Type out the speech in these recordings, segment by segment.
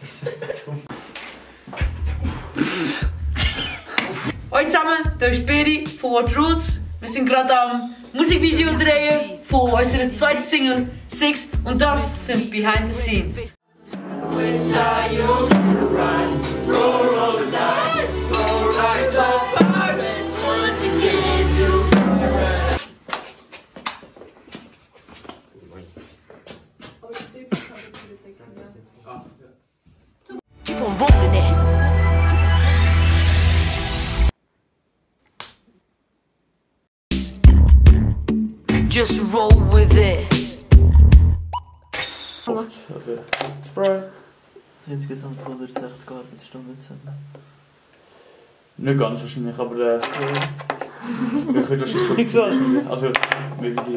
Das ist dumm. Hallo zusammen, hier ist Beri von What Rules. Wir sind gerade am Musikvideo drehen von unserer zweiten Single Six und das sind Behind the Scenes. Oh, yeah. Keep on rolling it. Just roll with it. Also, Also insgesamt 160 Arbeitsstunden zusammen. nicht ganz wahrscheinlich, aber äh, ich würde wahrscheinlich schon. Also, wie wir sie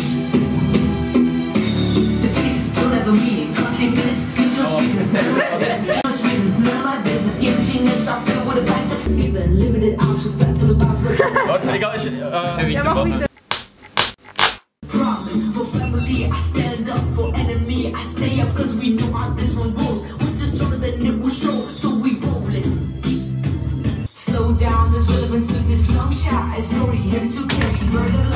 pieces don't ever mean costly minutes, useless reasons. Useless reasons, none of my business. The emptiness I feel with a pint of sleeping. Limited hours with that full of hours. Warte, egal, ich, äh, Promise for family, I stand up for enemy. I stay up cause we know how this one rolls. What's just stronger than it will show, so we rollin'. Slow down, there's relevance to this long shot. A story heavy to carry, murder